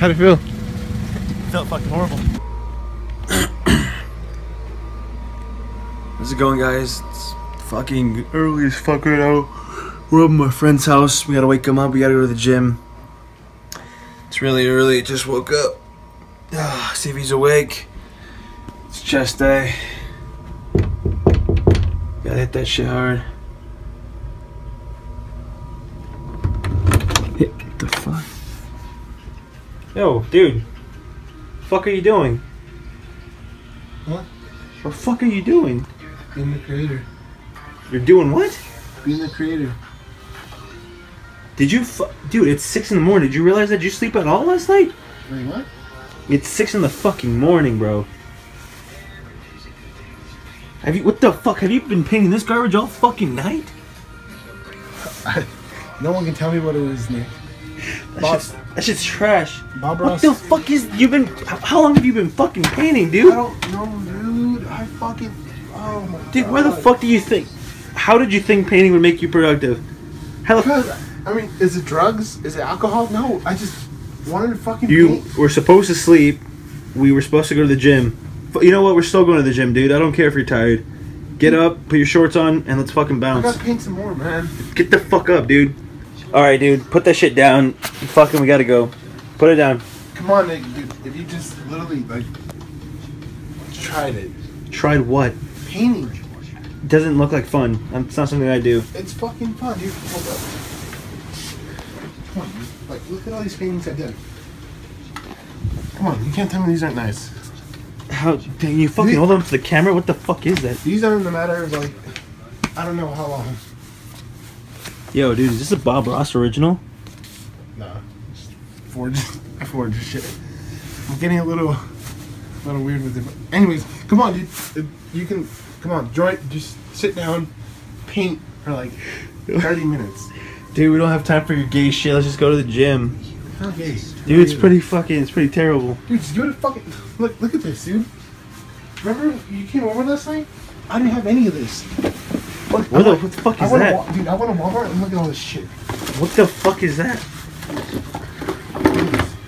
How'd it feel? Felt fucking horrible. How's it going, guys? It's fucking early as fuck right now. We're up at my friend's house. We gotta wake him up. We gotta go to the gym. It's really early. Just woke up. Ah, see if he's awake. It's chest day. Gotta hit that shit hard. Hit what the fuck? Yo, dude. Fuck are you doing? What? What the fuck are you doing? Being the creator. You're doing what? Being the creator. Did you fu- Dude, it's 6 in the morning. Did you realize that? Did you sleep at all last night? Wait, what? It's 6 in the fucking morning, bro. Have you- What the fuck? Have you been painting this garbage all fucking night? No one can tell me what it is, Nick. Shit's, that shit's trash. Bob What the fuck is. You've been. How long have you been fucking painting, dude? I don't know, dude. I fucking. Oh my Dude, god. where the fuck do you think. How did you think painting would make you productive? How Because, I mean, is it drugs? Is it alcohol? No, I just wanted to fucking You paint. were supposed to sleep. We were supposed to go to the gym. But you know what? We're still going to the gym, dude. I don't care if you're tired. Get up, put your shorts on, and let's fucking bounce. I gotta paint some more, man. Get the fuck up, dude. Alright, dude. Put that shit down. Fucking, we gotta go. Put it down. Come on, Nick. Dude, if you just literally, like, tried it. Tried what? Painting. Doesn't look like fun. Um, It's not something I do. It's fucking fun, dude. Hold up. Come on, dude. Like, look at all these paintings I did. Come on, you can't tell me these aren't nice. How? Dang, you fucking hold on to the camera? What the fuck is that? These aren't a matter of, like, I don't know how long. Yo, dude, is this a Bob Ross original? Nah. Just forge. I forge shit. I'm getting a little, a little weird with it. But anyways, come on, dude. You can, come on, join. Just sit down, paint for like 30 minutes. Dude, we don't have time for your gay shit. Let's just go to the gym. Okay. Dude, it's pretty fucking, it's pretty terrible. Dude, just give it a fucking look. Look at this, dude. Remember you came over last night? I didn't have any of this. Look, What I the, what the fuck is went to that? Wa- dude, I went to Walmart and look at all this shit. What the fuck is that?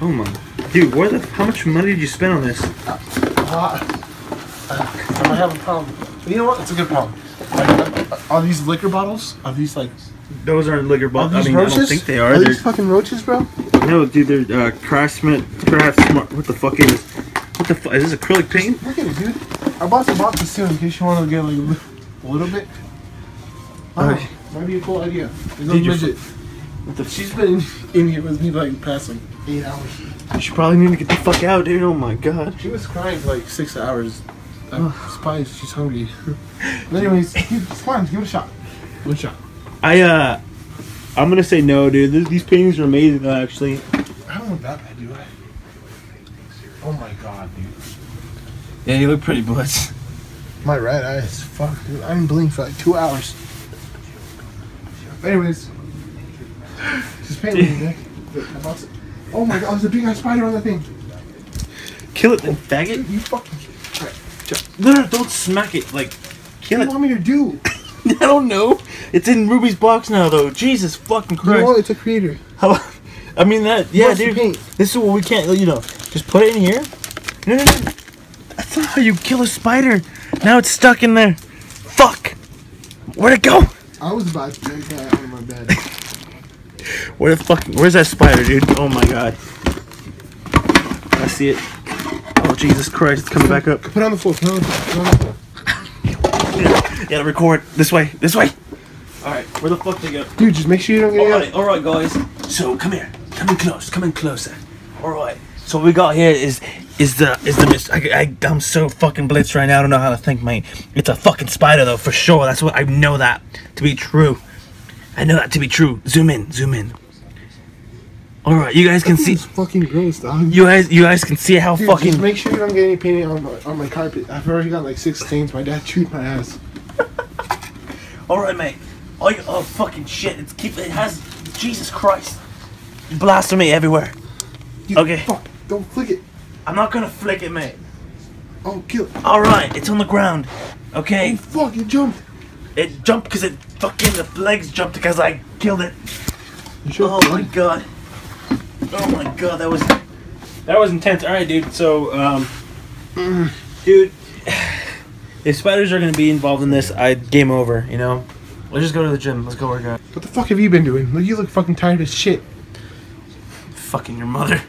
Oh my. Dude, where the, how much money did you spend on this? Uh, I might have a problem. But you know what? It's a good problem. Like, uh, are these liquor bottles? Are these like? Those aren't liquor Are bottles. I mean, roaches? I don't think they are. Are They're, these fucking roaches, bro? no, dude, they're uh, Craftsman, Craft Smart. What the fuck is this? What the fuck? Is this acrylic paint? Look at it, dude. I bought some boxes too in case you want to get like a little bit. Oh, Okay. might be a cool idea. There's no Did you midget. What the She's been in here with me like past like eight hours. You should probably need to get the fuck out, dude. Oh my god. She was crying for like six hours. I'm surprised she's hungry. but anyways, dude, come on, give it a shot. Give it a shot. I, uh, I'm gonna say no, dude. Th- These paintings are amazing, though, actually. I don't look that bad, do I? Oh my god, dude. Yeah, you look pretty blessed. My red eyes, fuck, dude. I didn't blink for like two hours. Anyways, just paint me, Nick. I bought some- Oh my god, there's a big ass spider on that thing. Kill it, then, faggot. You fucking. No, no, don't smack it. Like, kill What kill do it. you want me to do? I don't know. It's in Ruby's box now, though. Jesus fucking Christ. what? It's a creator. How, I mean that. Yeah, dude. paint? This is what we can't. You know, just put it in here. No, no, no. That's not how you kill a spider. Now it's stuck in there. Fuck. Where'd it go? I was about to drink that out of my bed. Where the fuck? Where's that spider, dude? Oh my god. I see it. Oh Jesus Christ! It's coming back up. Put on the floor. Put it on the floor. Put it on the floor. You gotta record. This way. This way. All right. Where the fuck they go? Dude, just make sure you don't get All out. right, all right, guys. So come here, come in close, come in closer. All right. So what we got here is is the is the mis- I, I I'm so fucking blitzed right now. I don't know how to think, mate. It's a fucking spider though, for sure. That's what I know that to be true. I know that to be true. Zoom in, zoom in. All right, you guys can see. Fucking gross, dog. You guys, you guys can see how Dude, fucking. make sure you don't get any painting on my, on my carpet. I've already got like six stains. My dad chewed my ass. All right, mate. Oh, you, oh fucking shit! It's keep. It has. Jesus Christ! Blasphemy everywhere. Dude, Okay. Fuck, don't flick it. I'm not gonna flick it, mate. Oh, kill it. All right, it's on the ground. Okay. Oh, fuck, it jumped. It jumped because it fucking the legs jumped because I killed it. Sure? Oh my god. Oh my god, that was That was intense. All right, dude. So, um, dude, if spiders are gonna be involved in this, I game over. You know, let's just go to the gym. Let's go work out. What the fuck have you been doing? Look, You look fucking tired as shit. Fucking your mother.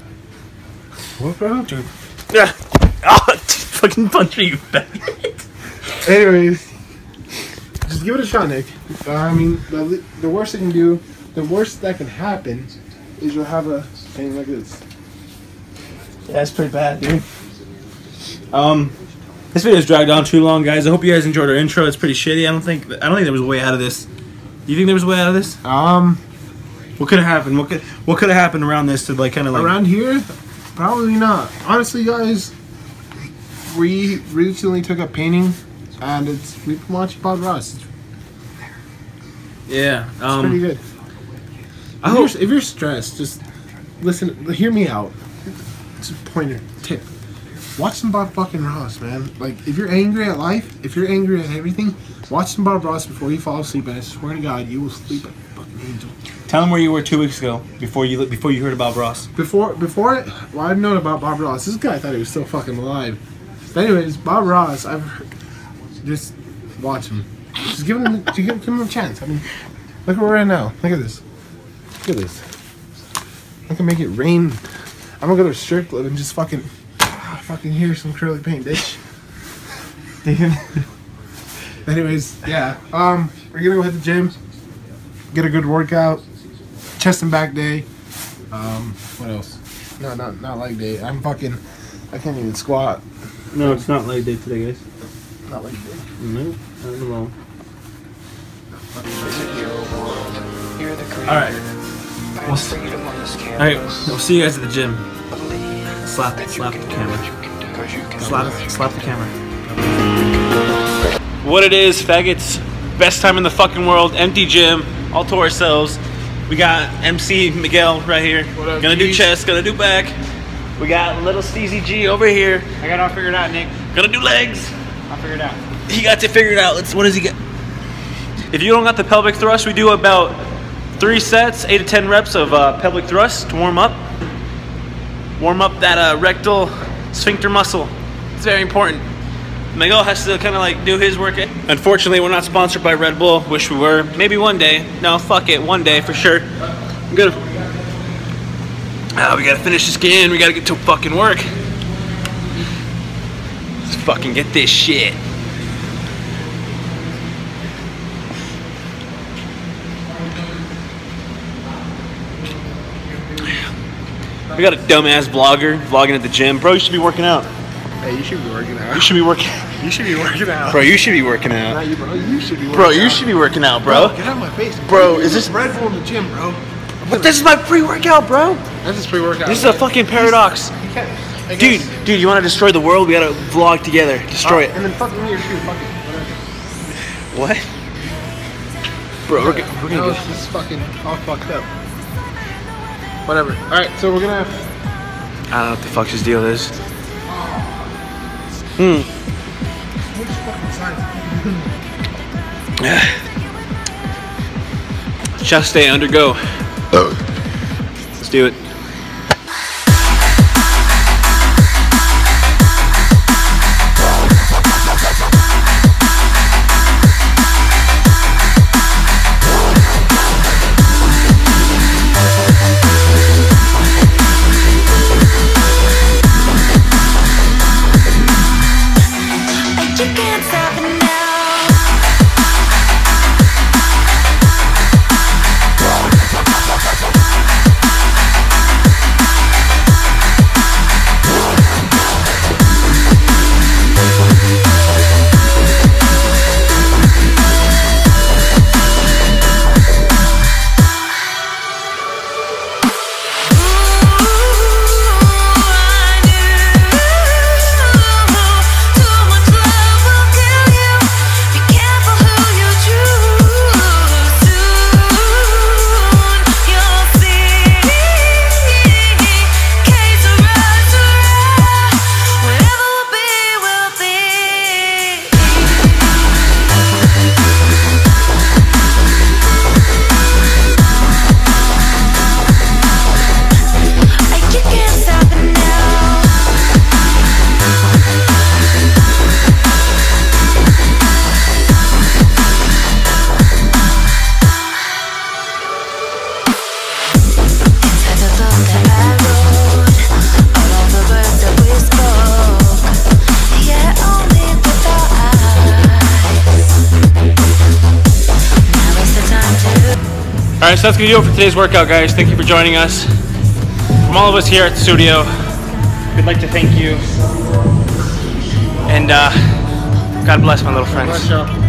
What, bro? Yeah. Oh, dude, fucking punch me, you faggot. Anyways, just give it a shot, Nick. Uh, I mean, the, the worst that can do, the worst that can happen, is you'll have a thing like this. Yeah, that's pretty bad, dude. Um, this video's dragged on too long, guys. I hope you guys enjoyed our intro. It's pretty shitty. I don't think I don't think there was a way out of this. Do you think there was a way out of this? Um, What could have happened? What could what could have happened around this to like kind of like around here, probably not. Honestly, guys, we recently took up painting, and it's we've been watching Bob Ross. Yeah. it's Um, pretty good. I If hope you're, if you're stressed, just listen. Hear me out. It's a pointer tip. Watch some Bob fucking Ross, man. Like, if you're angry at life, if you're angry at everything, watch some Bob Ross before you fall asleep. And I swear to God, you will sleep like a fucking angel. Tell them where you were two weeks ago before you before you heard about Ross. Before, before, it, well, I've known about Bob Ross. This guy thought he was still fucking alive. But anyways, Bob Ross, I've just watch him. Just give him, just give, give him a chance. I mean, look where we're at now. Look at this. Look at this. I can make it rain. I'm gonna go to a strip club and just fucking, ah, fucking hear some curly paint, bitch. Anyways, yeah. Um, we're gonna go hit the gym, get a good workout, chest and back day. Um, what else? No, not not leg day. I'm fucking. I can't even squat. No, it's not like day today, guys. Not leg day. No, not at all. All right. We'll s- All right, we'll see you guys at the gym. Slap, slap the camera. Slap, slap the camera. What it is, faggots. Best time in the fucking world. Empty gym, all to ourselves. We got MC Miguel right here. Up, gonna do chest, gonna do back. We got little Steezy G over here. I got it all figured out, Nick. Gonna do legs. I'll figure it out. He got to figure it figured out. Let's. What does he get? If you don't got the pelvic thrust, we do about three sets, eight to ten reps of uh, pelvic thrust to warm up. Warm up that uh, rectal sphincter muscle. It's very important. Miguel has to kind of like do his work. Unfortunately, we're not sponsored by Red Bull. Wish we were. Maybe one day. No, fuck it. One day for sure. I'm. Ah, we gotta finish this game. We gotta get to fucking work. Let's fucking get this shit. We got a dumbass vlogger vlogging at the gym. Bro, you should be working out. Hey, you should be working out. You should be working. You should be working out. Bro, you should be working Not out. you, bro. You should be working Bro, out. should be working out, bro. Get out of my face, Bro, You is this- Red Bull in the gym, bro? But this is my pre-workout, bro. That's just pre-workout. This is a fucking paradox. You Dude, dude, you want to destroy the world? We gotta vlog together. Destroy Uh, it. And then fucking me or shoot. Fuck it. Whatever. What? Bro, we're, go- we're gonna go. just fucking all fucked up. Whatever. All right, so we're gonna. I don't know what the fuck this deal is. Hmm. Which fucking side? Chest stay under go. Let's do it. Right, so that's gonna do it for today's workout, guys. Thank you for joining us. From all of us here at the studio, we'd like to thank you. And uh, God bless my little friends.